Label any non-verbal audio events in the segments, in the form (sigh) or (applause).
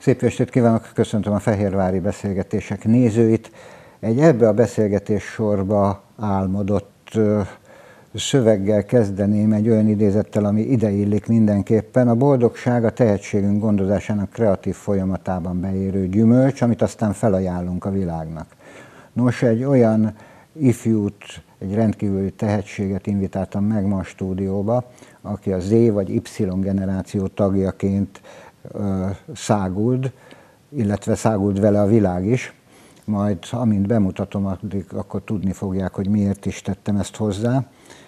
Szép estét kívánok, köszöntöm a Fehérvári Beszélgetések nézőit. Egy ebbe a beszélgetés sorba álmodott szöveggel kezdeném egy olyan idézettel, ami ideillik mindenképpen. A boldogság a tehetségünk gondozásának kreatív folyamatában beérő gyümölcs, amit aztán felajánlunk a világnak. Nos, egy olyan ifjút, egy rendkívüli tehetséget invitáltam meg ma a stúdióba, aki a Z vagy Y generáció tagjaként száguld, illetve száguld vele a világ is. Majd amint bemutatom, addig akkor tudni fogják, hogy miért is tettem ezt hozzá.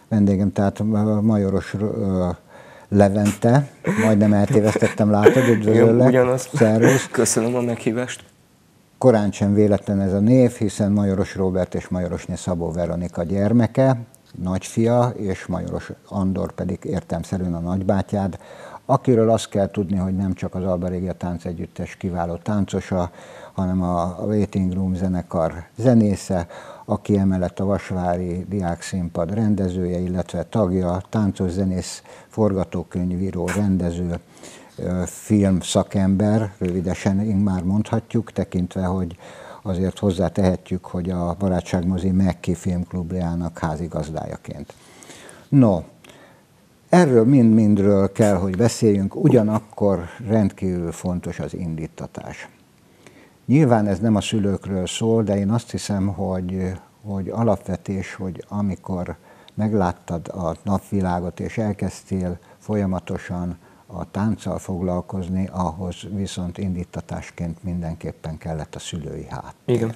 Vendégem tehát Majoros Levente, majdnem eltévesztettem, látod, üdvözöllek. Ugyanaz. Szervusz. Köszönöm a meghívást. Korán sem véletlen ez a név, hiszen Majoros Robert és Majorosné Szabó Veronika gyermeke, nagyfia, és Majoros Andor pedig értelmszerűen a nagybátyád, akiről azt kell tudni, hogy nem csak az Alba Régia Tánc Együttes kiváló táncosa, hanem a Waiting Room zenekar zenésze, aki emellett a Vasvári Diák Színpad rendezője, illetve tagja, táncos zenész, forgatókönyvíró, rendező, film szakember, rövidesen már mondhatjuk, tekintve, hogy azért hozzátehetjük, hogy a Barátságmozi Mekki Filmklubjának házigazdájaként. No, Erről mind-mindről kell, hogy beszéljünk, ugyanakkor rendkívül fontos az indítatás. Nyilván ez nem a szülőkről szól, de én azt hiszem, hogy, hogy alapvetés, hogy amikor megláttad a napvilágot és elkezdtél folyamatosan a tánccal foglalkozni, ahhoz viszont indítatásként mindenképpen kellett a szülői hát. Igen.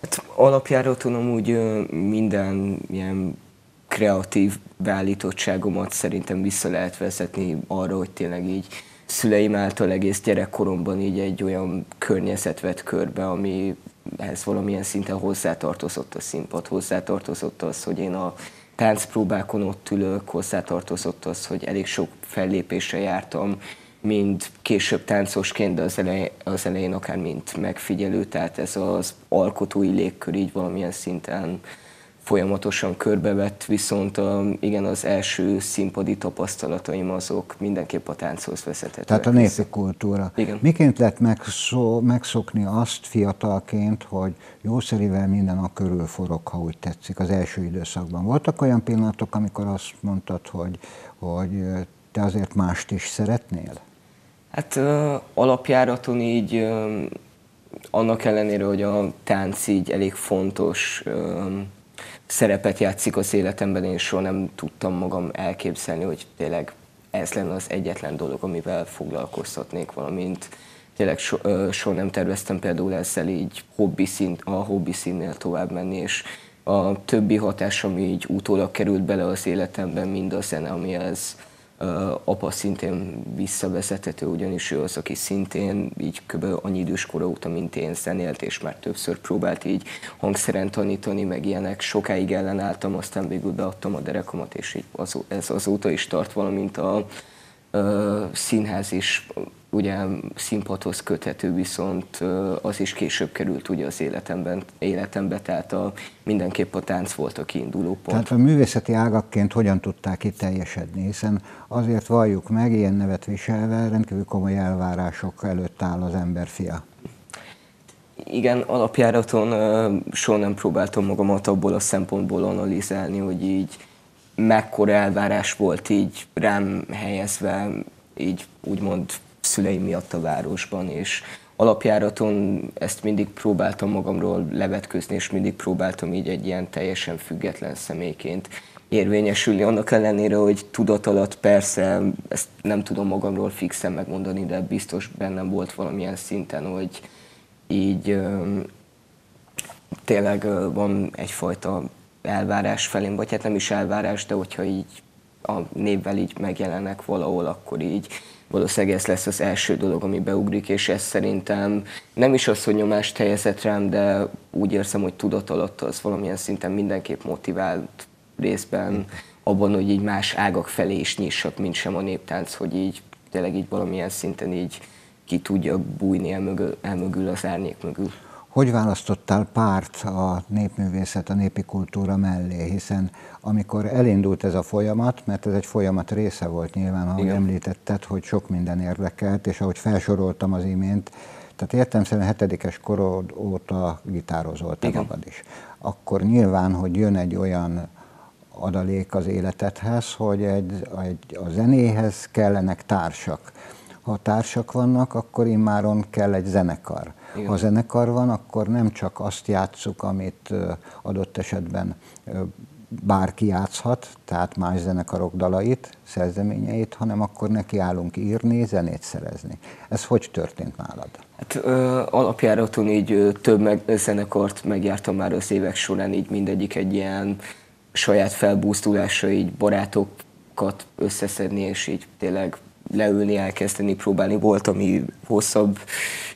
Hát alapjáraton amúgy minden ilyen kreatív beállítottságomat szerintem vissza lehet vezetni arra, hogy tényleg így szüleim által egész gyerekkoromban így egy olyan környezet vett körbe, ami ehhez valamilyen szinten hozzátartozott a színpad, hozzátartozott az, hogy én a táncpróbákon ott ülök, hozzátartozott az, hogy elég sok fellépésre jártam, mind később táncosként, de az elején, az elején akár mint megfigyelő, tehát ez az alkotói légkör így valamilyen szinten folyamatosan körbevett, viszont a, igen, az első színpadi tapasztalataim azok mindenképp a tánchoz vezethetőek. Tehát a népi kultúra. Igen. Miként lehet megszó, megszokni azt fiatalként, hogy jószerivel minden a körül forog, ha úgy tetszik, az első időszakban? Voltak olyan pillanatok, amikor azt mondtad, hogy, hogy te azért mást is szeretnél? Hát uh, alapjáraton így uh, annak ellenére, hogy a tánc így elég fontos uh, szerepet játszik az életemben, én soha nem tudtam magam elképzelni, hogy tényleg ez lenne az egyetlen dolog, amivel foglalkoztatnék, valamint. Tényleg so, nem terveztem például ezzel így hobbi szín, a hobbi színnél tovább menni, és a többi hatás, ami így utólag került bele az életemben, mind a zene, ami ez apa szintén visszavezethető, ugyanis ő az, aki szintén így kb. annyi idős kora óta, mint én zenélt, és már többször próbált így hangszeren tanítani, meg ilyenek. Sokáig ellenálltam, aztán végül beadtam a derekamat, és így az, ez azóta is tart, valamint a, színház is ugye színpadhoz köthető, viszont az is később került ugye az életemben, életembe, tehát a, mindenképp a tánc volt a kiinduló pont. Tehát a művészeti ágakként hogyan tudták teljesedni, hiszen azért valljuk meg, ilyen nevet viselve, rendkívül komoly elvárások előtt áll az ember fia. Igen, alapjáraton soha nem próbáltam magamat abból a szempontból analizálni, hogy így mekkora elvárás volt így rám helyezve, így úgymond szüleim miatt a városban, és alapjáraton ezt mindig próbáltam magamról levetközni, és mindig próbáltam így egy ilyen teljesen független személyként érvényesülni, annak ellenére, hogy tudat alatt persze, ezt nem tudom magamról fixen megmondani, de biztos bennem volt valamilyen szinten, hogy így tényleg van egyfajta elvárás felém, vagy hát nem is elvárás, de hogyha így a névvel így megjelenek valahol, akkor így valószínűleg ez lesz az első dolog, ami beugrik, és ez szerintem nem is az, hogy nyomást helyezett rám, de úgy érzem, hogy tudat alatt az valamilyen szinten mindenképp motivált részben abban, hogy így más ágak felé is nyissak, mint sem a néptánc, hogy így tényleg így valamilyen szinten így ki tudja bújni elmögül, elmögül az árnyék mögül. Hogy választottál párt a népművészet, a népi kultúra mellé? Hiszen amikor elindult ez a folyamat, mert ez egy folyamat része volt nyilván, ahogy Igen. említetted, hogy sok minden érdekelt, és ahogy felsoroltam az imént, tehát értelmszerűen hetedikes korod óta gitározol te magad is. Akkor nyilván, hogy jön egy olyan adalék az életedhez, hogy egy, egy, a zenéhez kellenek társak. Ha társak vannak, akkor immáron kell egy zenekar. Igen. Ha zenekar van, akkor nem csak azt játsszuk, amit adott esetben bárki játszhat, tehát más zenekarok dalait, szerzeményeit, hanem akkor nekiállunk írni, zenét szerezni. Ez hogy történt nálad? Hát ö, alapjáraton így ö, több meg, zenekart megjártam már az évek során, így mindegyik egy ilyen saját felbúztulásra, így barátokat összeszedni, és így tényleg leülni, elkezdeni próbálni. Volt, ami hosszabb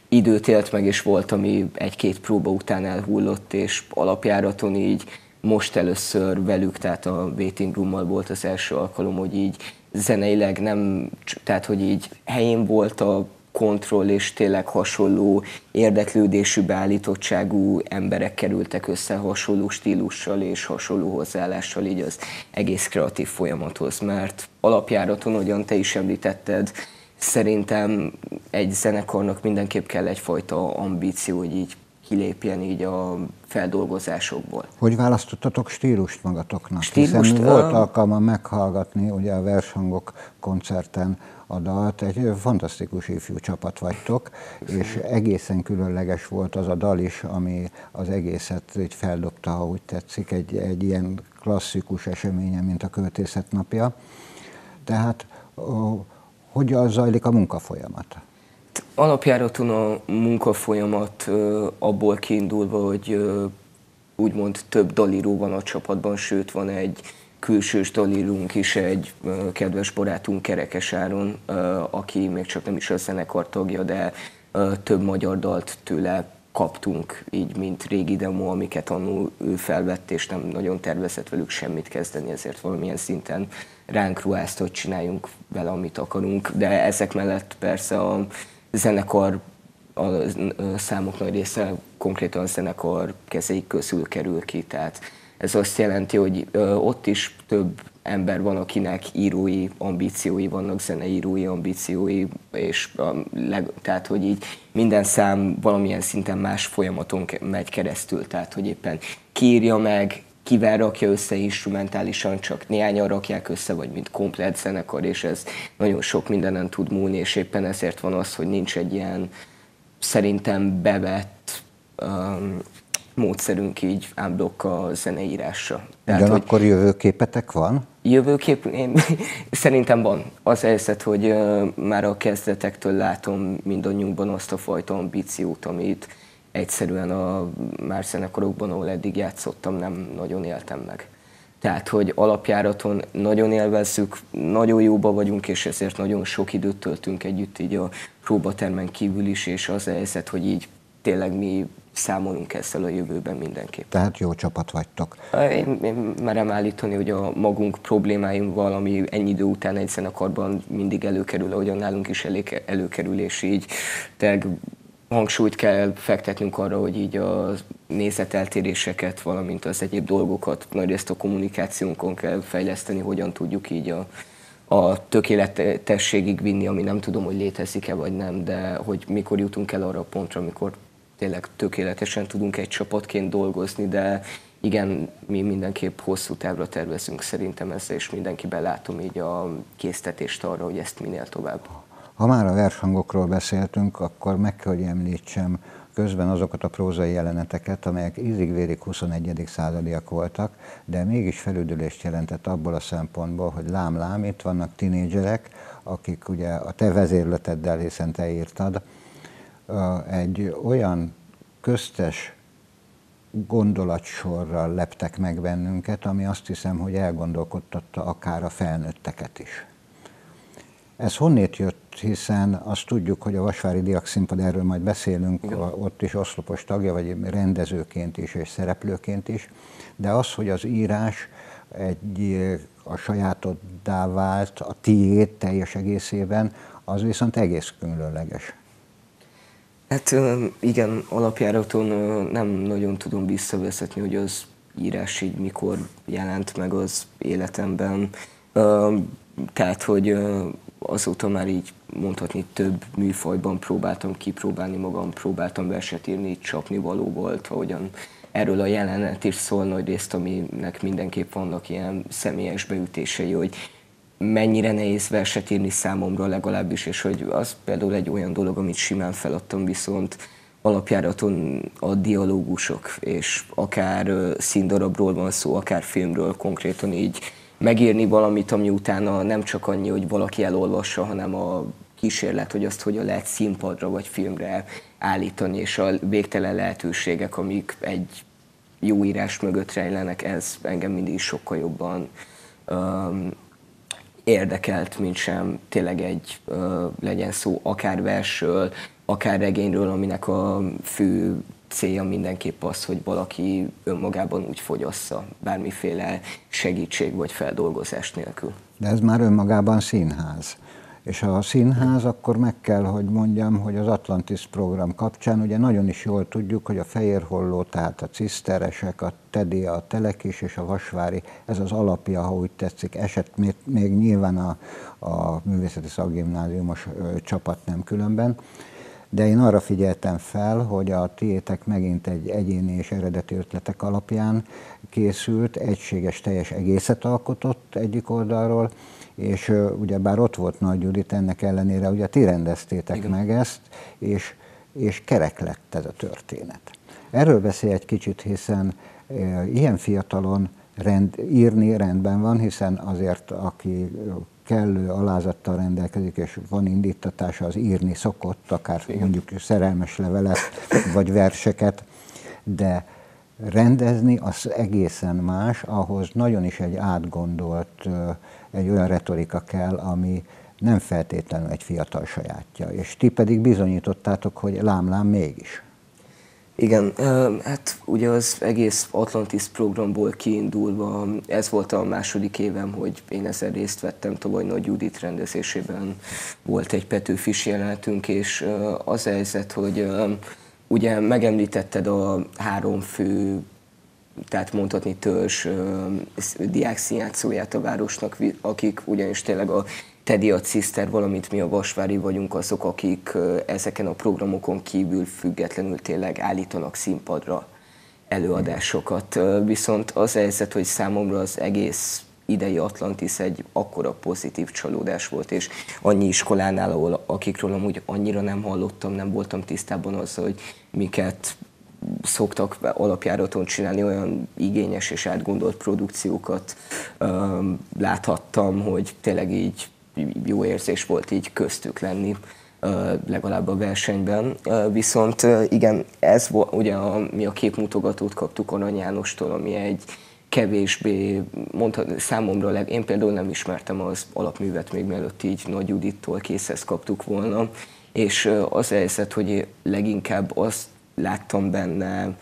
időt élt meg, és volt, ami egy-két próba után elhullott, és alapjáraton így most először velük, tehát a waiting roommal volt az első alkalom, hogy így zeneileg nem, tehát hogy így helyén volt a kontroll és tényleg hasonló érdeklődésű, beállítottságú emberek kerültek össze hasonló stílussal és hasonló hozzáállással így az egész kreatív folyamathoz, mert alapjáraton, hogyan te is említetted, szerintem egy zenekarnak mindenképp kell egyfajta ambíció, hogy így kilépjen így a feldolgozásokból. Hogy választottatok stílust magatoknak? Stílust? Hiszen volt alkalma meghallgatni ugye a vershangok koncerten a dalt, egy fantasztikus ifjú csapat vagytok, és egészen különleges volt az a dal is, ami az egészet így feldobta, ha úgy tetszik, egy, egy ilyen klasszikus eseménye, mint a költészet napja. Tehát hogyan zajlik a munkafolyamat? Alapjáraton a munkafolyamat abból kiindulva, hogy úgymond több dalíró van a csapatban, sőt van egy külsős dalírunk is, egy kedves barátunk Kerekesáron, aki még csak nem is a zenekar tagja, de több magyar dalt tőle kaptunk, így mint régi demo, amiket annól ő felvett, és nem nagyon tervezett velük semmit kezdeni, ezért valamilyen szinten ránk ruházta, hogy csináljunk vele, amit akarunk, de ezek mellett persze a zenekar a számok nagy része konkrétan a zenekar kezeik közül kerül ki, tehát ez azt jelenti, hogy ott is több ember van, akinek írói ambíciói vannak, zeneírói ambíciói, és a leg, tehát, hogy így minden szám valamilyen szinten más folyamaton megy keresztül, tehát, hogy éppen kírja meg, kivel rakja össze instrumentálisan, csak néhányan rakják össze, vagy mint komplet zenekar, és ez nagyon sok mindenen tud múlni, és éppen ezért van az, hogy nincs egy ilyen szerintem bevett um, módszerünk így ámblokk a zeneírásra. Tehát, Ugyanakkor hogy jövőképetek van? Jövőkép, én, (laughs) szerintem van. Az helyzet, hogy uh, már a kezdetektől látom mindannyiunkban azt a fajta ambíciót, amit egyszerűen a már zenekarokban, ahol eddig játszottam, nem nagyon éltem meg. Tehát, hogy alapjáraton nagyon élvezzük, nagyon jóba vagyunk, és ezért nagyon sok időt töltünk együtt így a próbatermen kívül is, és az a helyzet, hogy így tényleg mi számolunk ezzel a jövőben mindenképp. Tehát jó csapat vagytok. Én, én merem állítani, hogy a magunk problémáimval, ami ennyi idő után egy zenekarban mindig előkerül, ahogyan nálunk is elé, előkerül, és így tényleg hangsúlyt kell fektetnünk arra, hogy így a nézeteltéréseket, valamint az egyéb dolgokat nagyrészt a kommunikációnkon kell fejleszteni, hogyan tudjuk így a, a tökéletességig vinni, ami nem tudom, hogy létezik-e vagy nem, de hogy mikor jutunk el arra a pontra, amikor tényleg tökéletesen tudunk egy csapatként dolgozni, de igen, mi mindenképp hosszú távra tervezünk szerintem ezzel, és mindenki belátom így a késztetést arra, hogy ezt minél tovább. Ha már a vershangokról beszéltünk, akkor meg kell, hogy említsem közben azokat a prózai jeleneteket, amelyek ízig-vérig 21. századiak voltak, de mégis felüdülést jelentett abból a szempontból, hogy lám-lám, itt vannak tinédzserek, akik ugye a te vezérleteddel, hiszen te írtad, egy olyan köztes gondolatsorral leptek meg bennünket, ami azt hiszem, hogy elgondolkodtatta akár a felnőtteket is. Ez honnét jött, hiszen azt tudjuk, hogy a Vasvári Diak Színpad, erről majd beszélünk, Igen. ott is oszlopos tagja, vagy rendezőként is, és szereplőként is, de az, hogy az írás egy a sajátoddá vált, a tiét teljes egészében, az viszont egész különleges. Hát igen, alapjáraton nem nagyon tudom visszavezetni, hogy az írás így mikor jelent meg az életemben. Tehát, hogy azóta már így mondhatni több műfajban próbáltam kipróbálni magam, próbáltam verset írni, csapni való volt, ahogyan erről a jelenet is szól nagy részt, aminek mindenképp vannak ilyen személyes beütései, hogy mennyire nehéz verset írni számomra legalábbis, és hogy az például egy olyan dolog, amit simán feladtam, viszont alapjáraton a dialógusok, és akár színdarabról van szó, akár filmről konkrétan így megírni valamit, ami utána nem csak annyi, hogy valaki elolvassa, hanem a kísérlet, hogy azt hogyan lehet színpadra vagy filmre állítani, és a végtelen lehetőségek, amik egy jó írás mögött rejlenek, ez engem mindig sokkal jobban um, érdekelt, mint sem tényleg egy, legyen szó akár versről, akár regényről, aminek a fő célja mindenképp az, hogy valaki önmagában úgy fogyassza, bármiféle segítség vagy feldolgozás nélkül. De ez már önmagában színház. És a színház, akkor meg kell, hogy mondjam, hogy az Atlantis program kapcsán ugye nagyon is jól tudjuk, hogy a Fehér Holló, tehát a ciszteresek, a Tedi, a Telekis és a Vasvári, ez az alapja, ha úgy tetszik, esett még, még nyilván a, a művészeti szakgimnáziumos csapat nem különben, de én arra figyeltem fel, hogy a tiétek megint egy egyéni és eredeti ötletek alapján készült, egységes teljes egészet alkotott egyik oldalról, és ugye bár ott volt Nagy Judit, ennek ellenére ugye ti rendeztétek Igen. meg ezt, és, és kerek lett ez a történet. Erről beszélj egy kicsit, hiszen e, ilyen fiatalon rend, írni rendben van, hiszen azért aki kellő alázattal rendelkezik, és van indítatása, az írni szokott, akár Igen. mondjuk szerelmes levelet, vagy verseket, de rendezni az egészen más, ahhoz nagyon is egy átgondolt, egy olyan retorika kell, ami nem feltétlenül egy fiatal sajátja. És ti pedig bizonyítottátok, hogy lám-lám mégis. Igen, hát ugye az egész Atlantis programból kiindulva, ez volt a második évem, hogy én ezzel részt vettem, tavaly Nagy Judit rendezésében volt egy Petőfis jelenetünk, és az helyzet, hogy ugye megemlítetted a három fő tehát mondhatni törzs diák színjátszóját a városnak, akik ugyanis tényleg a Teddy a Ciszter, valamint mi a Vasvári vagyunk azok, akik ezeken a programokon kívül függetlenül tényleg állítanak színpadra előadásokat. Viszont az helyzet, hogy számomra az egész idei Atlantis egy akkora pozitív csalódás volt, és annyi iskolánál, ahol akikről amúgy annyira nem hallottam, nem voltam tisztában azzal, hogy miket szoktak alapjáraton csinálni olyan igényes és átgondolt produkciókat láthattam, hogy tényleg így jó érzés volt így köztük lenni legalább a versenyben. Viszont igen, ez volt, ugye a, mi a képmutogatót kaptuk Arany Jánostól, ami egy kevésbé, mondhat, számomra, én például nem ismertem az alapművet még mielőtt így Nagy Judittól készhez kaptuk volna, és az helyzet, hogy leginkább azt láttam benne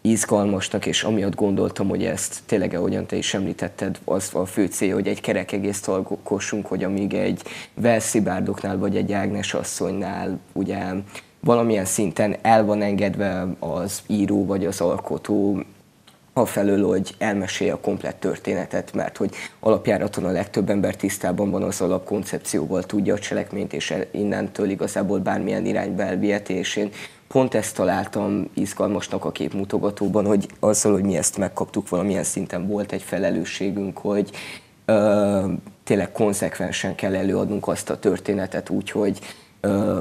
izgalmasnak, és amiatt gondoltam, hogy ezt tényleg, ahogyan te is említetted, az a fő cél, hogy egy kerek egész alkossunk, hogy amíg egy Velszibárdoknál vagy egy Ágnes asszonynál ugye valamilyen szinten el van engedve az író vagy az alkotó afelől, hogy elmesélje a komplett történetet, mert hogy alapjáraton a legtöbb ember tisztában van az alapkoncepcióval, tudja a cselekményt, és innentől igazából bármilyen irányba elviheti, és én pont ezt találtam izgalmasnak a képmutogatóban, hogy azzal, hogy mi ezt megkaptuk, valamilyen szinten volt egy felelősségünk, hogy ö, tényleg konzekvensen kell előadnunk azt a történetet úgy, hogy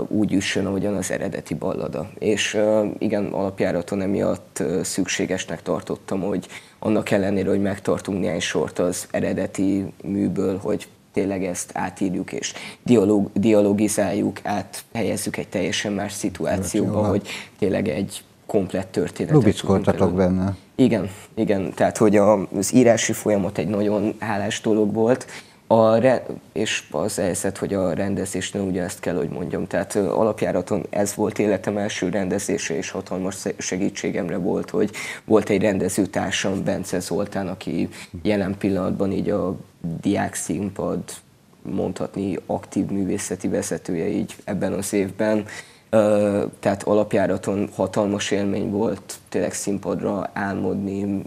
úgy üssön, ahogyan az eredeti ballada. És igen, alapjáraton emiatt szükségesnek tartottam, hogy annak ellenére, hogy megtartunk néhány sort az eredeti műből, hogy tényleg ezt átírjuk és dialog, dialogizáljuk, áthelyezzük egy teljesen más szituációba, hogy tényleg egy komplett történet. Lubickoltatok benne. Igen, igen, tehát hogy az írási folyamat egy nagyon hálás dolog volt, A re- és az helyzet, hogy a rendezésnél ugye ezt kell, hogy mondjam. Tehát alapjáraton ez volt életem első rendezése, és hatalmas segítségemre volt, hogy volt egy rendezőtársam, Bence Zoltán, aki jelen pillanatban így a diák színpad mondhatni aktív művészeti vezetője így ebben az évben tehát alapjáraton hatalmas élmény volt tényleg színpadra álmodni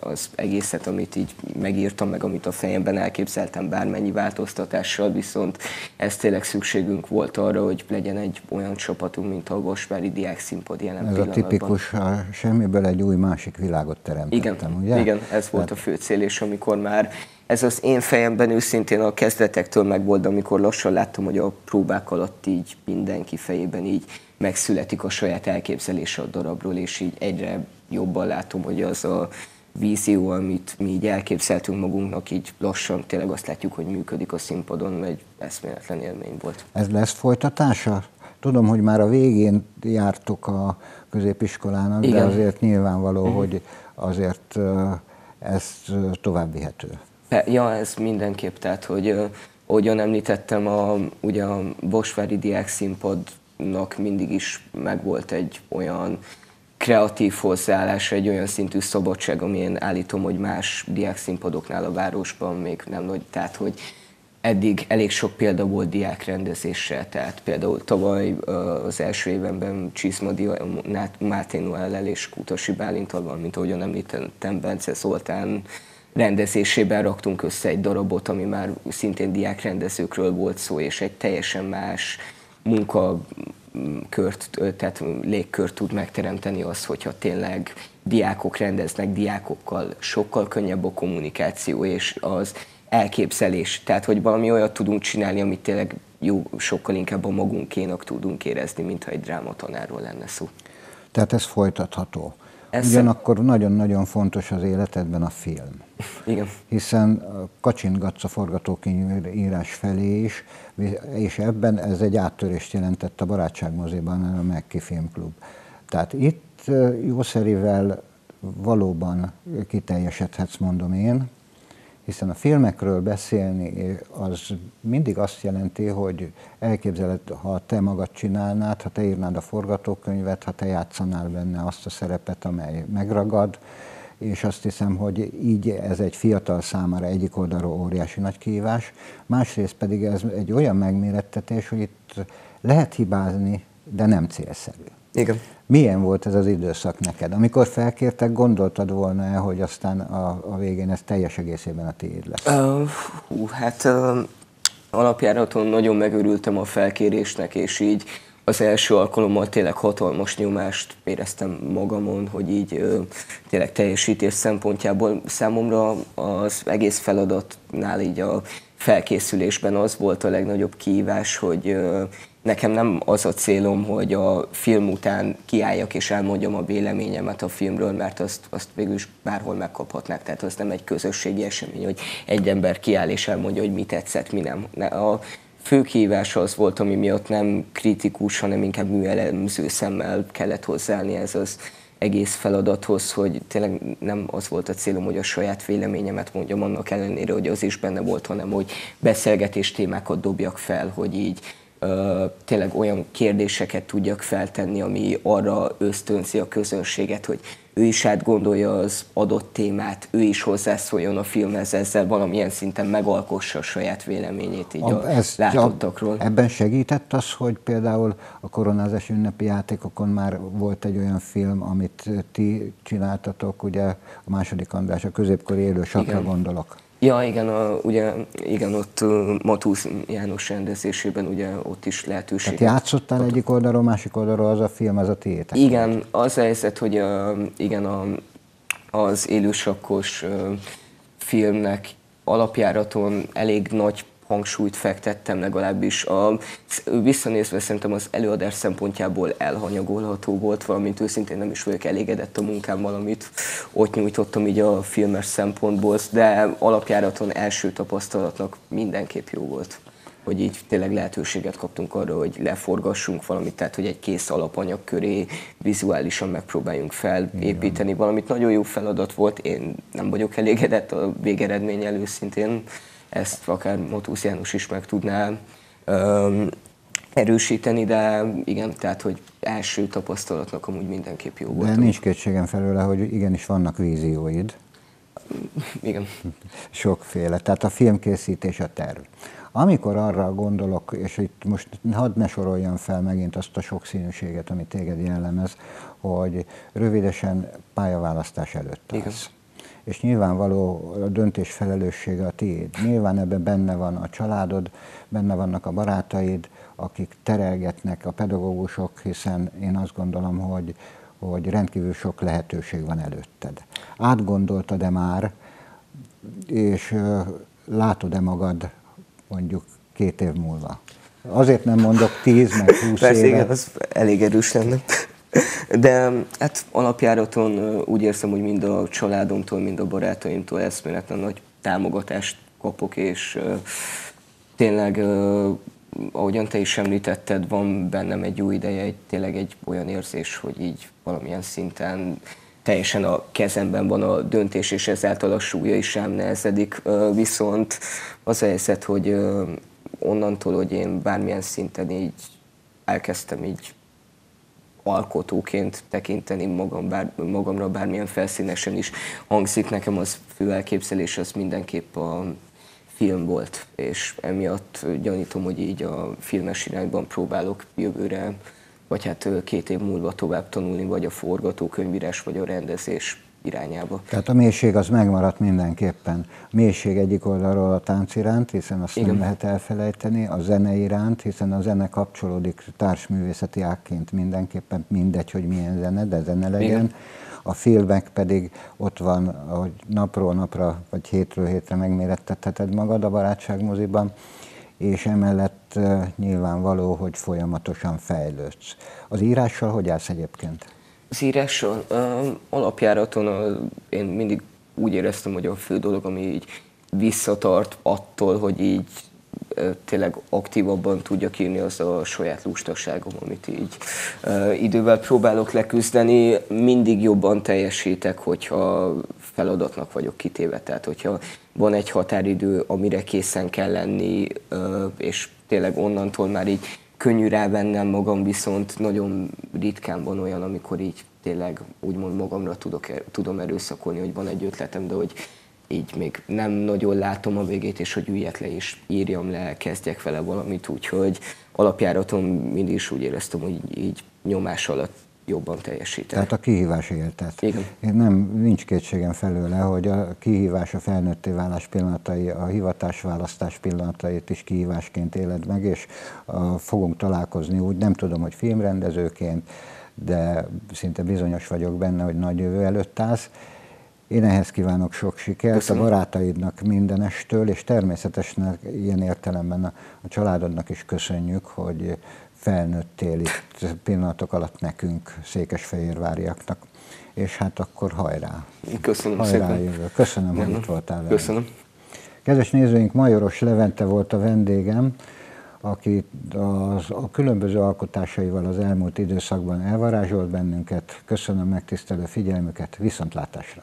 az egészet, amit így megírtam, meg amit a fejemben elképzeltem bármennyi változtatással, viszont ez tényleg szükségünk volt arra, hogy legyen egy olyan csapatunk, mint a Vasvári Diák Színpad jelen Ez pillanatban. a tipikus, a semmiből egy új másik világot teremtettem, igen, ugye? Igen, ez volt a fő cél, és amikor már ez az én fejemben őszintén a kezdetektől megvolt, amikor lassan láttam, hogy a próbák alatt így mindenki fejében így megszületik a saját elképzelése a darabról, és így egyre jobban látom, hogy az a vízió, amit mi így elképzeltünk magunknak, így lassan tényleg azt látjuk, hogy működik a színpadon, egy eszméletlen élmény volt. Ez lesz folytatása? Tudom, hogy már a végén jártok a középiskolának, Igen. de azért nyilvánvaló, uh-huh. hogy azért ez tovább vihető. Ja, ez mindenképp, tehát, hogy ahogyan említettem, a, ugye a Bosvári Diák Színpadnak mindig is megvolt egy olyan kreatív hozzáállás, egy olyan szintű szabadság, ami én állítom, hogy más diák színpadoknál a városban még nem nagy, tehát hogy eddig elég sok példa volt diák rendezésre, tehát például tavaly az első évenben Csizma Máté Noellel és Kutasi Bálintal, mint ahogyan említettem, Bence Zoltán rendezésében raktunk össze egy darabot, ami már szintén diákrendezőkről volt szó, és egy teljesen más munkakört, tehát légkört tud megteremteni az, hogyha tényleg diákok rendeznek diákokkal, sokkal könnyebb a kommunikáció, és az elképzelés, tehát hogy valami olyat tudunk csinálni, amit tényleg jó, sokkal inkább a magunkénak tudunk érezni, mintha egy drámatanárról lenne szó. Tehát ez folytatható. Ez Ugyanakkor nagyon-nagyon fontos az életedben a film. Igen. Hiszen kacsingatsz a forgatókönyvírás felé is, és ebben ez egy áttörést jelentett a Barátságmoziban, a Mekki Filmklub. Tehát itt jószerivel valóban kiteljesedhetsz, mondom én, hiszen a filmekről beszélni az mindig azt jelenti, hogy elképzeled, ha te magad csinálnád, ha te írnád a forgatókönyvet, ha te játszanál benne azt a szerepet, amely megragad, és azt hiszem, hogy így ez egy fiatal számára egyik oldalról óriási nagy kihívás, másrészt pedig ez egy olyan megmérettetés, hogy itt lehet hibázni, de nem célszerű. Igen. Milyen volt ez az időszak neked? Amikor felkértek, gondoltad volna el, hogy aztán a, a végén ez teljes egészében a tiéd lesz? Uh, hú, hát uh, alapjáraton nagyon megörültem a felkérésnek, és így az első alkalommal tényleg hatalmas nyomást éreztem magamon, hogy így uh, tényleg teljesítés szempontjából számomra az egész feladatnál így a felkészülésben az volt a legnagyobb kihívás, hogy uh, nekem nem az a célom, hogy a film után kiálljak és elmondjam a véleményemet a filmről, mert azt, azt végül is bárhol megkaphatnák, tehát az nem egy közösségi esemény, hogy egy ember kiáll és elmondja, hogy mi tetszett, mi nem. A fő kihívás az volt, ami miatt nem kritikus, hanem inkább műelemző szemmel kellett hozzáállni ez az egész feladathoz, hogy tényleg nem az volt a célom, hogy a saját véleményemet mondjam annak ellenére, hogy az is benne volt, hanem hogy beszélgetés témákat dobjak fel, hogy így tényleg olyan kérdéseket tudjak feltenni, ami arra ösztönzi a közönséget, hogy ő is átgondolja az adott témát, ő is hozzászóljon a filmhez, ezzel valamilyen szinten megalkossa a saját véleményét így a, a látottakról. A, ebben segített az, hogy például a koronázás ünnepi játékokon már volt egy olyan film, amit ti csináltatok, ugye a második András, a középkori élő sakra gondolok. Ja, igen, a, ugye, igen, ott Matusz János rendezésében ugye ott is lehetőség. Tehát játszottál egyik oldalról, másik oldalról az a film, az a tiétek? Igen, volt. az a helyzet, hogy a, igen, a, az élősakkos uh, filmnek alapjáraton elég nagy hangsúlyt fektettem legalábbis. A, visszanézve szerintem az előadás szempontjából elhanyagolható volt, valamint őszintén nem is vagyok elégedett a munkámmal, amit ott nyújtottam így a filmes szempontból, de alapjáraton első tapasztalatnak mindenképp jó volt hogy így tényleg lehetőséget kaptunk arra, hogy leforgassunk valamit, tehát hogy egy kész alapanyag köré vizuálisan megpróbáljunk felépíteni valamit. Nagyon jó feladat volt, én nem vagyok elégedett a végeredmény előszintén, ezt akár Motusz János is meg tudná um, erősíteni, de igen, tehát, hogy első tapasztalatnak amúgy mindenképp jó volt. De nincs kétségem felőle, hogy igenis vannak vízióid. (laughs) Igen. Sokféle. Tehát a filmkészítés a terv. Amikor arra gondolok, és itt most hadd ne soroljam fel megint azt a sokszínűséget, ami téged jellemez, hogy rövidesen pályaválasztás előtt állsz. Igen. És nyilvánvaló a döntés felelőssége a tiéd. Nyilván ebben benne van a családod, benne vannak a barátaid, akik terelgetnek a pedagógusok, hiszen én azt gondolom, hogy, hogy rendkívül sok lehetőség van előtted. Átgondoltad-e már, és látod-e magad mondjuk két év múlva? Azért nem mondok tíz, meg húsz Persze, éve. igen, az elég erős lenne. (laughs) De hát alapjáraton úgy érzem, hogy mind a családomtól, mind a barátaimtól eszméletlen nagy támogatást kapok, és tényleg ahogyan te is említetted, van bennem egy jó ideje, egy, tényleg egy olyan érzés, hogy így valamilyen szinten teljesen a kezemben van a döntés, és ezáltal a súlya is sem nehezedik. Viszont az a helyzet, hogy onnantól, hogy én bármilyen szinten így elkezdtem így alkotóként tekinteni magam, bár, magamra bármilyen felszínesen is hangzik, nekem az fő elképzelés az mindenképp a film volt, és emiatt gyanítom, hogy így a filmes irányban próbálok jövőre, vagy hát két év múlva tovább tanulni, vagy a forgatókönyvírás, vagy a rendezés irányába. Tehát a mélység az megmaradt mindenképpen. A mélység egyik oldalról a tánc iránt, hiszen azt Igen. nem lehet elfelejteni, a zene iránt, hiszen a zene kapcsolódik társművészeti ágként mindenképpen, mindegy, hogy milyen zene, de zene legyen. Igen a filmek pedig ott van, hogy napról napra, vagy hétről hétre megmérettetheted magad a barátságmoziban, és emellett nyilvánvaló, hogy folyamatosan fejlődsz. Az írással hogy állsz egyébként? Az írással alapjáraton én mindig úgy éreztem, hogy a fő dolog, ami így visszatart attól, hogy így tényleg aktívabban tudjak írni, az a saját lustaságom, amit így idővel próbálok leküzdeni. Mindig jobban teljesítek, hogyha feladatnak vagyok kitéve, tehát hogyha van egy határidő, amire készen kell lenni, és tényleg onnantól már így könnyű rávennem magam, viszont nagyon ritkán van olyan, amikor így tényleg úgymond magamra tudok, tudom erőszakolni, hogy van egy ötletem, de hogy így még nem nagyon látom a végét, és hogy üljek le és írjam le, kezdjek vele valamit, úgyhogy alapjáraton mindig is úgy éreztem, hogy így nyomás alatt jobban teljesítek. Tehát a kihívás éltet. Igen. Én nem, nincs kétségem felőle, hogy a kihívás a felnőtté válás pillanatai, a hivatásválasztás pillanatait is kihívásként éled meg, és a, fogunk találkozni úgy, nem tudom, hogy filmrendezőként, de szinte bizonyos vagyok benne, hogy nagy jövő előtt állsz, én ehhez kívánok sok sikert, Köszönöm. a barátaidnak mindenestől, és természetesen ilyen értelemben a, a családodnak is köszönjük, hogy felnőttél itt pillanatok alatt nekünk, székesfehérváriaknak. És hát akkor hajrá! Köszönöm hajrá szépen! Jövő. Köszönöm, hogy itt voltál velem. Köszönöm! Kedves nézőink, Majoros Levente volt a vendégem, aki az, a különböző alkotásaival az elmúlt időszakban elvarázsolt bennünket. Köszönöm megtisztelő figyelmüket, viszontlátásra!